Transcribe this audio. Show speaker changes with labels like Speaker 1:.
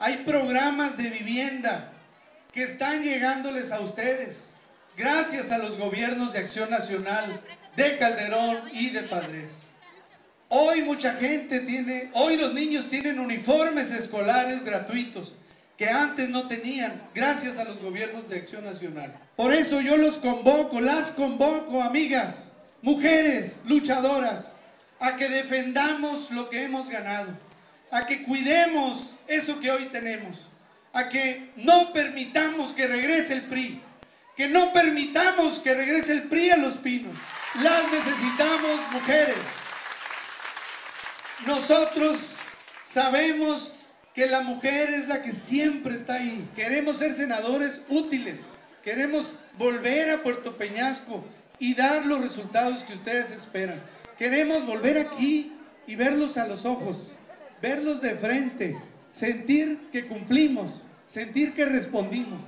Speaker 1: Hay programas de vivienda que están llegándoles a ustedes gracias a los gobiernos de Acción Nacional, de Calderón y de Padres. Hoy mucha gente tiene, hoy los niños tienen uniformes escolares gratuitos que antes no tenían, gracias a los gobiernos de Acción Nacional. Por eso yo los convoco, las convoco, amigas, mujeres, luchadoras, a que defendamos lo que hemos ganado, a que cuidemos eso que hoy tenemos, a que no permitamos que regrese el PRI, que no permitamos que regrese el PRI a los pinos. Las necesitamos mujeres. Nosotros sabemos que la mujer es la que siempre está ahí. Queremos ser senadores útiles. Queremos volver a Puerto Peñasco y dar los resultados que ustedes esperan. Queremos volver aquí y verlos a los ojos, verlos de frente, sentir que cumplimos, sentir que respondimos.